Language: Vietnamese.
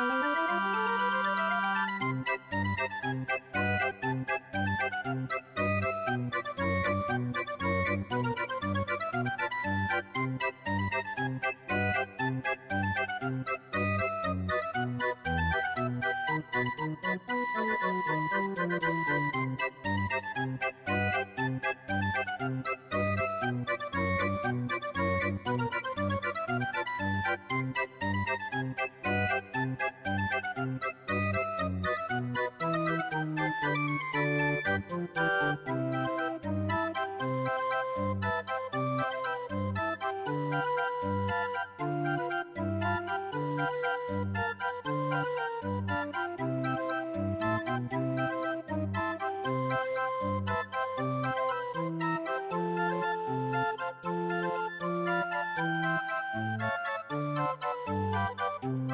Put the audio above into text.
Thank you. Música